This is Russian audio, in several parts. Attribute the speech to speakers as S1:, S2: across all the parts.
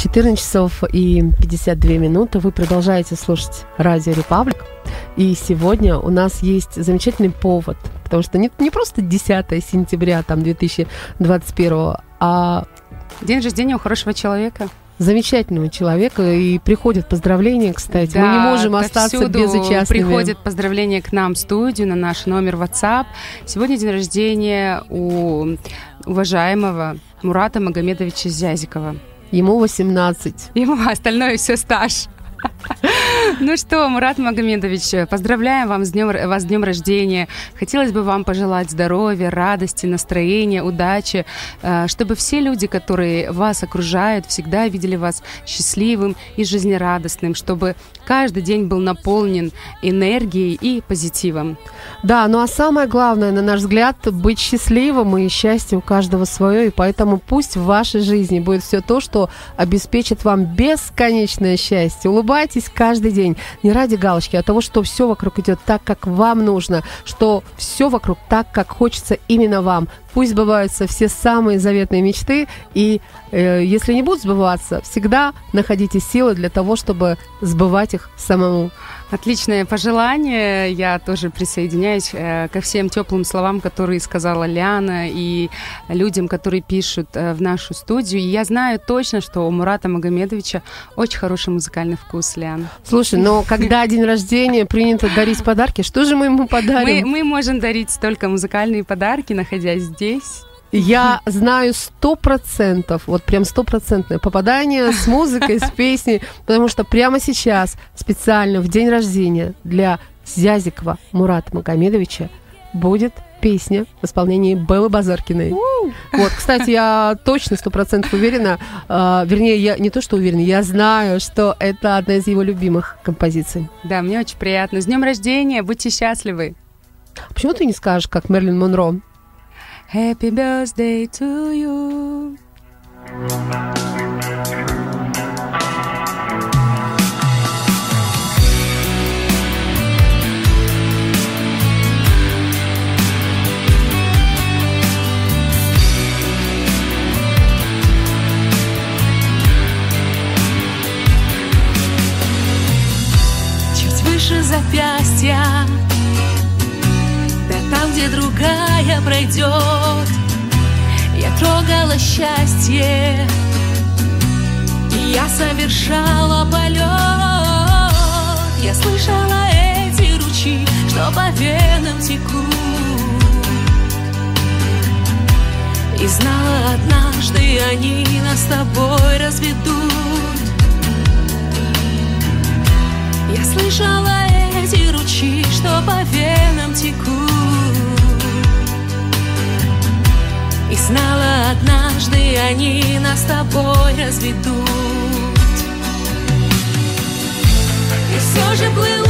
S1: 14 часов и 52 минуты. Вы продолжаете слушать Радио Репаблик. И сегодня у нас есть замечательный повод, потому что не, не просто 10 сентября там, 2021, а...
S2: День рождения у хорошего человека
S1: замечательного человека и приходят поздравления, кстати.
S2: Да,
S1: Мы не можем остаться безучастными.
S2: приходят поздравления к нам в студию на наш номер WhatsApp. Сегодня день рождения у уважаемого Мурата Магомедовича Зязикова.
S1: Ему 18.
S2: Ему остальное все стаж. Ну что, Мурат Магомедович, поздравляем вам с днем, вас с днем рождения. Хотелось бы вам пожелать здоровья, радости, настроения, удачи, э, чтобы все люди, которые вас окружают, всегда видели вас счастливым и жизнерадостным, чтобы каждый день был наполнен энергией и позитивом.
S1: Да, ну а самое главное, на наш взгляд, быть счастливым и счастье у каждого свое, и поэтому пусть в вашей жизни будет все то, что обеспечит вам бесконечное счастье. Улыбайтесь каждый день, не ради галочки, а того, что все вокруг идет так, как вам нужно, что все вокруг так, как хочется именно вам. Пусть сбываются все самые заветные мечты, и э, если не будут сбываться, всегда находите силы для того, чтобы сбывать их самому.
S2: Отличное пожелание. Я тоже присоединяюсь э, ко всем теплым словам, которые сказала Ляна, и людям, которые пишут э, в нашу студию. И я знаю точно, что у Мурата Магомедовича очень хороший музыкальный вкус, Ляна.
S1: Слушай, но когда день рождения принято дарить подарки, что же мы ему подарим?
S2: Мы, мы можем дарить только музыкальные подарки, находясь здесь.
S1: Я знаю сто процентов, вот прям стопроцентное попадание с музыкой, с песней, потому что прямо сейчас специально в день рождения для Зязикова Мурата Магомедовича будет песня в исполнении Беллы Базаркиной. Вот, кстати, я точно сто процентов уверена, э, вернее, я не то что уверена, я знаю, что это одна из его любимых композиций.
S2: Да, мне очень приятно. С днем рождения, будьте счастливы.
S1: Почему ты не скажешь, как Мерлин Монро?
S2: Happy birthday to you.
S3: Чуть выше запястья где другая пройдет. Я трогала счастье И я совершала полет. Я слышала эти ручьи, что по венам текут. И знала однажды они нас с тобой разведут они нас с тобой разведут. И все же плыла,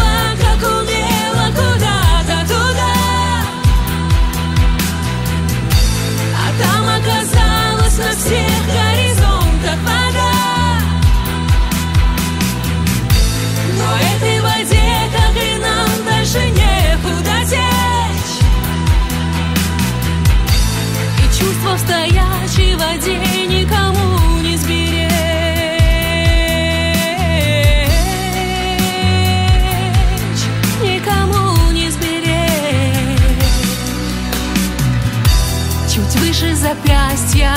S3: запястья.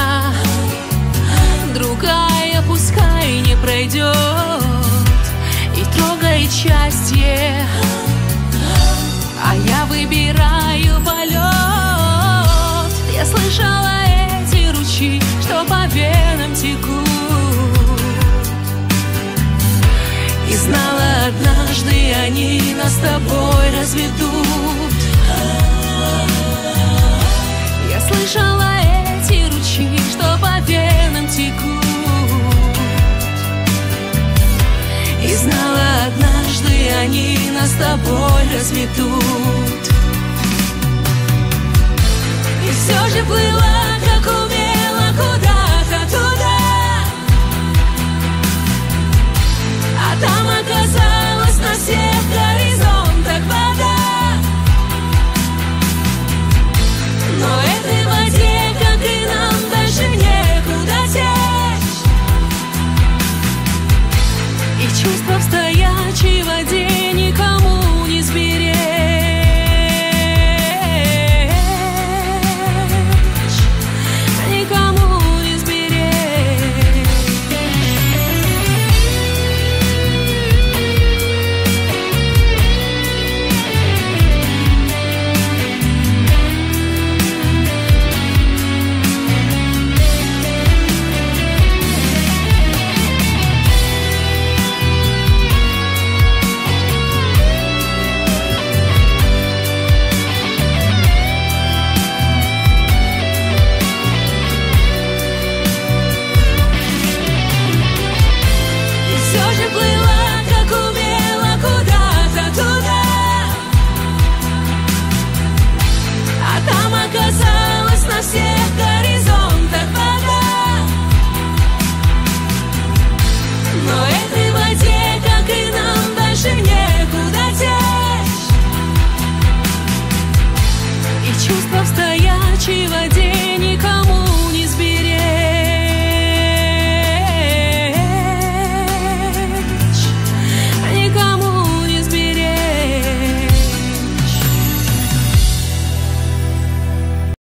S3: Другая пускай не пройдет. И трогает счастье. А я выбираю полет. Я слышала эти ручьи, что по венам текут. И знала однажды они нас с тобой разведут с тобой расцветут. И все же плыла, как умела, куда-то туда. А там оказалось на всех горизонтах вода. Но этой воде, как и нам, даже некуда течь. И чувства в стоячей воде